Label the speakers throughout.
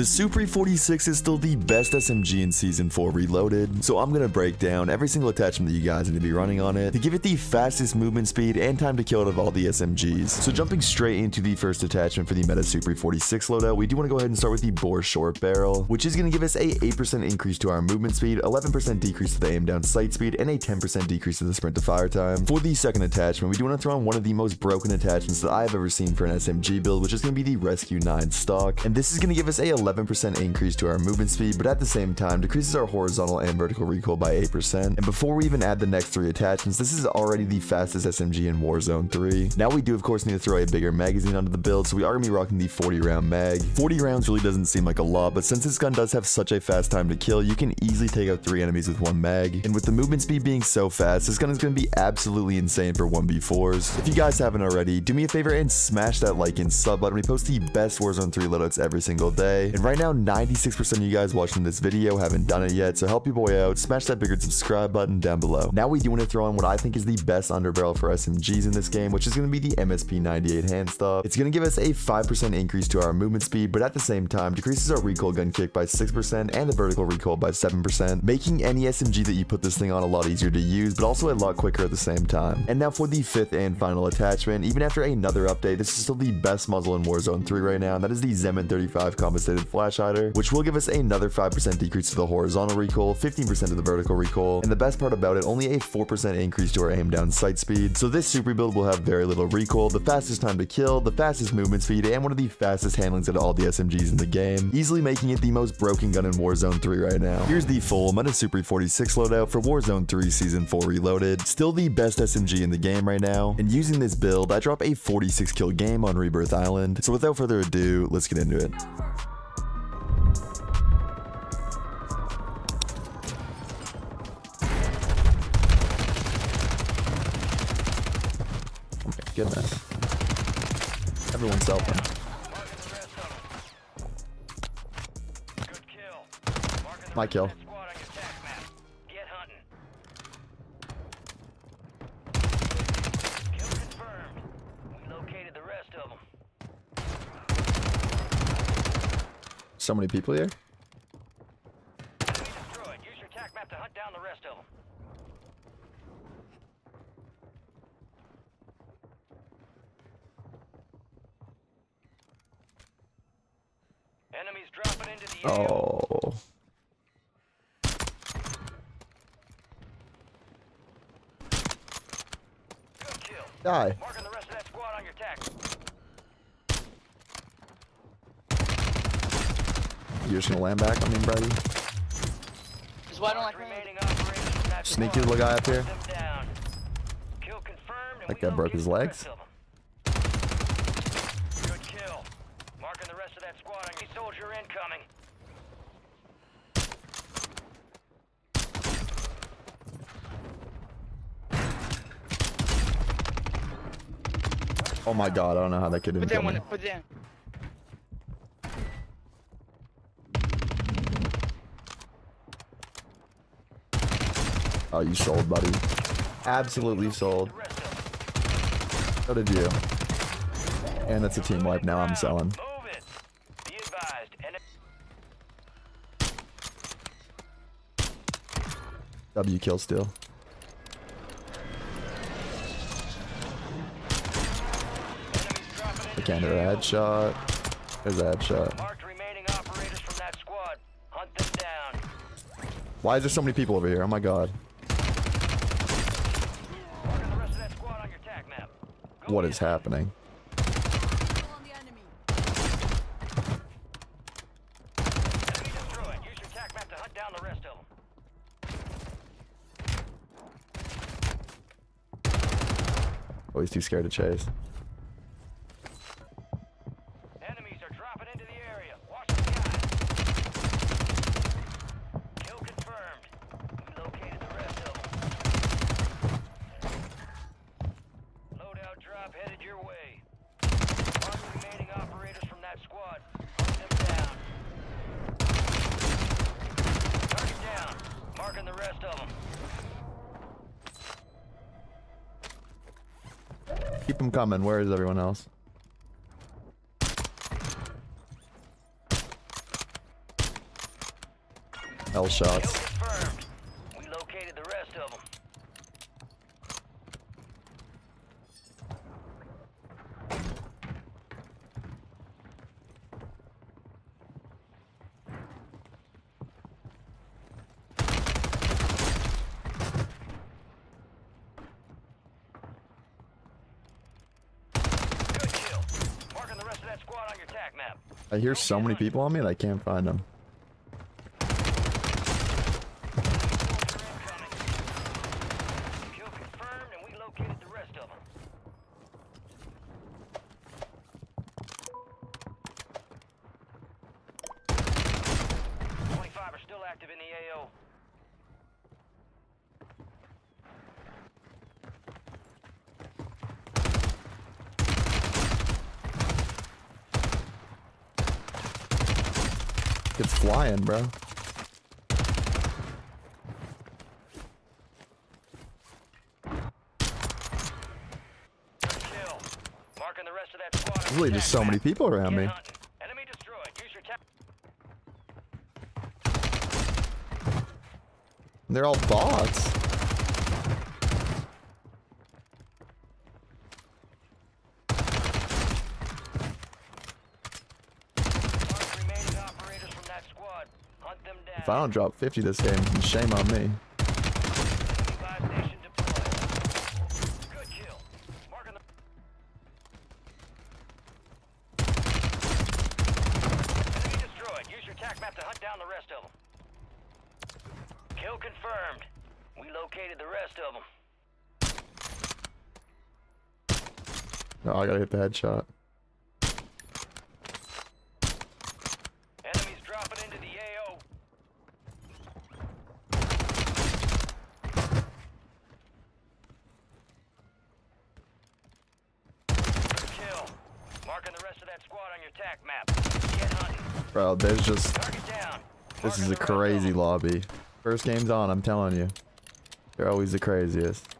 Speaker 1: The Superi 46 is still the best SMG in Season 4 Reloaded, so I'm gonna break down every single attachment that you guys need to be running on it to give it the fastest movement speed and time to kill out of all the SMGs. So jumping straight into the first attachment for the Meta Superi 46 loadout, we do want to go ahead and start with the Bore Short Barrel, which is gonna give us a 8% increase to our movement speed, 11% decrease to the aim down sight speed, and a 10% decrease to the sprint to fire time. For the second attachment, we do want to throw on one of the most broken attachments that I've ever seen for an SMG build, which is going to be the Rescue 9 stock. And this is going to give us a 11% increase to our movement speed, but at the same time decreases our horizontal and vertical recoil by 8%. And before we even add the next three attachments, this is already the fastest SMG in Warzone 3. Now we do of course need to throw a bigger magazine onto the build, so we are going to be rocking the 40 round mag. 40 rounds really doesn't seem like a lot, but since this gun does have such a fast time to kill, you can easily take out three enemies with one mag. And with the movement speed being so fast, this gun is going to be absolutely insane for 1v4s. If you guys haven't already, do me a favor and smash that like and sub button. We post the best Warzone 3 loadouts every single day. And right now, 96% of you guys watching this video haven't done it yet, so help your boy out. Smash that bigger subscribe button down below. Now we do want to throw in what I think is the best underbarrel for SMGs in this game, which is going to be the MSP 98 hand stop. It's going to give us a 5% increase to our movement speed, but at the same time, decreases our recoil gun kick by 6% and the vertical recoil by 7%, making any SMG that you put this thing on a lot easier to use, but also a lot quicker at the same time. And now for the fifth and final attachment, even after another update, this is still the best muzzle in Warzone 3 right now, and that is the ZEHMN35 compensated flash hider, which will give us another 5% decrease to the horizontal recoil, 15% to the vertical recoil, and the best part about it, only a 4% increase to our aim down sight speed. So this super build will have very little recoil, the fastest time to kill, the fastest movement speed, and one of the fastest handlings out of all the SMGs in the game, easily making it the most broken gun in Warzone 3 right now. Here's the full Meta Superi 46 loadout for Warzone 3 Season 4 Reloaded. Still the best SMG in the game right now, and using this build, I drop a 46 kill game on Rebirth Island. So without further ado, let's get into it.
Speaker 2: Located the rest of them.
Speaker 1: So many people here.
Speaker 2: Enemy destroyed. Use your attack map to hunt down the rest of them. Enemies dropping into the AO.
Speaker 1: Oh.
Speaker 2: Good kill.
Speaker 1: Die.
Speaker 2: Marking the rest of that squad on your attack.
Speaker 1: You're just gonna land back on me, Brady?
Speaker 3: Is why I don't like
Speaker 2: Remaining operators from that
Speaker 1: Sneaky little guy up here.
Speaker 2: Them down. Kill confirmed. and
Speaker 1: Like
Speaker 2: we
Speaker 1: that broke his
Speaker 2: located the
Speaker 1: legs?
Speaker 2: rest of 'em. Good kill. Marking the rest of that squad on your soldier incoming.
Speaker 1: Oh my god, I don't know how that kid didn't
Speaker 3: Put down Put down.
Speaker 1: Oh, you sold, buddy. Absolutely sold.
Speaker 2: The rest of 'em.
Speaker 1: So did you. And that's a team wipe. Now I'm selling. W kill still.
Speaker 2: enemies dropping into
Speaker 1: The candidate
Speaker 2: the AO.
Speaker 1: headshot. There's a headshot.
Speaker 2: Marked remaining operators from that squad. Hunt them down.
Speaker 1: Why is there so many people over here? Oh my god.
Speaker 2: What is the rest of that squad on your attack map. Go
Speaker 1: What
Speaker 2: get
Speaker 1: is
Speaker 2: 'em.
Speaker 1: happening?
Speaker 2: Enemy destroyed. Use your attack map to hunt down the rest of them.
Speaker 1: Oh, he's too scared to chase. Keep them coming. Where is everyone else? L shots. I hear so many people on me and I can't find them.
Speaker 2: Kill confirmed, and we located the rest of them. Twenty-five are still active in the AO.
Speaker 1: It's flying, bro.
Speaker 2: Good kill. Marking the rest of that flying, bro.
Speaker 1: There's really just so many people around me. They're all bots.
Speaker 2: Mark remaining operators from that squad. Hunt them down.
Speaker 1: If I don't drop 50 this game, shame on me. Oh, I gotta hit the headshot.
Speaker 2: Enemies dropping into the AO. Good kill. Marking the rest of that squad on your tac map. Get hunting.
Speaker 1: Bro, there's just... This is a
Speaker 2: the rest of
Speaker 1: crazy lobby. First game's on, I'm telling you. They're always the craziest.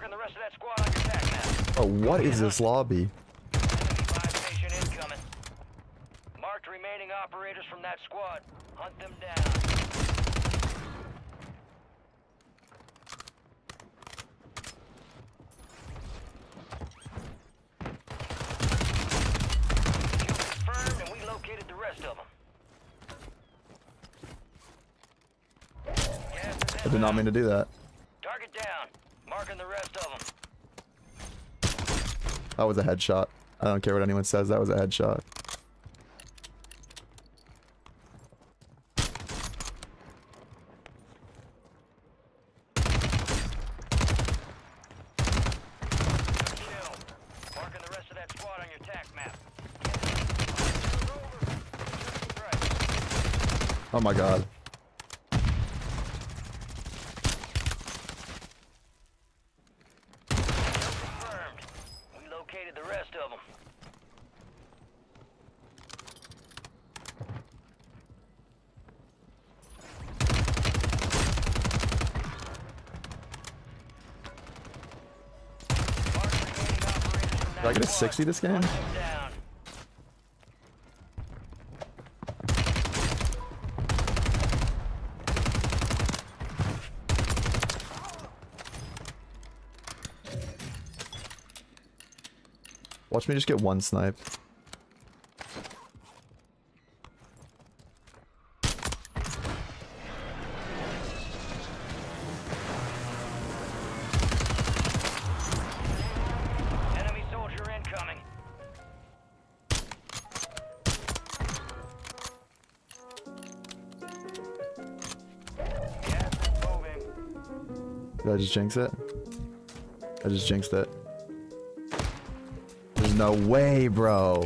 Speaker 2: Marking the rest of that squad on your tac map.
Speaker 1: Oh, what is this lobby?
Speaker 2: Enemy buy station incoming. Marked remaining operators from that squad. Hunt them down. Kill confirmed, and we located the rest of them.
Speaker 1: I did not mean to do that.
Speaker 2: Marking the rest of them.
Speaker 1: That was a headshot. I don't care what anyone says, that was a headshot.
Speaker 2: Kill. Marking the rest of that squad on your tac map. Right.
Speaker 1: Oh my god.
Speaker 2: Confirmed. We located the rest of them.
Speaker 1: Did I get a 60 this game? Watch me just get one snipe. Did I just jinx it? I just jinxed it. There's no way, bro.